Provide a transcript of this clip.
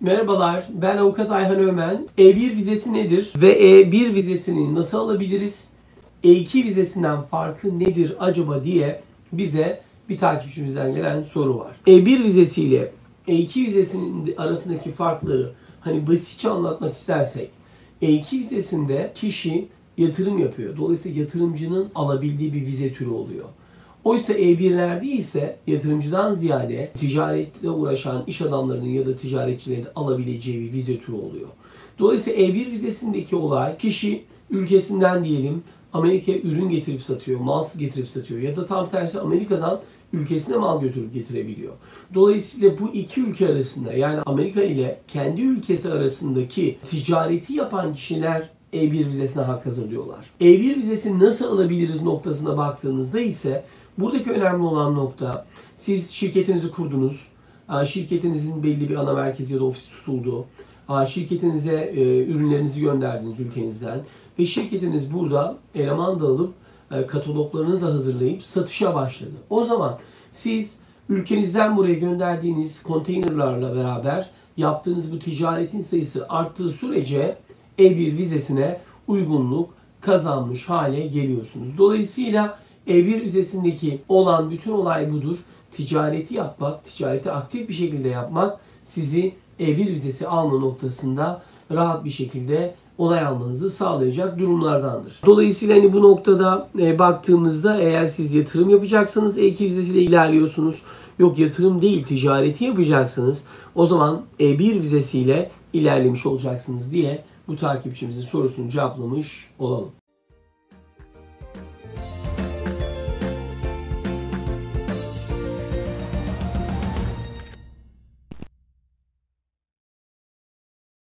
Merhabalar, ben avukat Ayhan Ömen. E1 vizesi nedir ve E1 vizesini nasıl alabiliriz? E2 vizesinden farkı nedir acaba diye bize bir takipçimizden gelen soru var. E1 vizesiyle E2 vizesinin arasındaki farkları hani basitçe anlatmak istersek E2 vizesinde kişi yatırım yapıyor. Dolayısıyla yatırımcının alabildiği bir vize türü oluyor. Oysa E1'lerde ise yatırımcıdan ziyade ticaretle uğraşan iş adamlarının ya da ticaretçilerin alabileceği bir vize türü oluyor. Dolayısıyla E1 vizesindeki olay kişi ülkesinden diyelim Amerika'ya ürün getirip satıyor, mal getirip satıyor ya da tam tersi Amerika'dan ülkesine mal götürüp getirebiliyor. Dolayısıyla bu iki ülke arasında yani Amerika ile kendi ülkesi arasındaki ticareti yapan kişiler E1 vizesine hak kazanıyorlar. E1 vizesini nasıl alabiliriz noktasına baktığınızda ise buradaki önemli olan nokta siz şirketinizi kurdunuz. Şirketinizin belli bir ana merkezi ya da ofis tutuldu. Şirketinize e, ürünlerinizi gönderdiniz ülkenizden ve şirketiniz burada eleman da alıp e, kataloglarını da hazırlayıp satışa başladı. O zaman siz ülkenizden buraya gönderdiğiniz konteynerlarla beraber yaptığınız bu ticaretin sayısı arttığı sürece E1 vizesine uygunluk kazanmış hale geliyorsunuz. Dolayısıyla E1 vizesindeki olan bütün olay budur. Ticareti yapmak, ticareti aktif bir şekilde yapmak sizi E1 vizesi alma noktasında rahat bir şekilde onay almanızı sağlayacak durumlardandır. Dolayısıyla hani bu noktada e, baktığımızda eğer siz yatırım yapacaksanız E2 vizesiyle ilerliyorsunuz. Yok yatırım değil ticareti yapacaksınız. O zaman E1 vizesiyle ilerlemiş olacaksınız diye bu takipçimizin sorusunu cevaplamış olalım.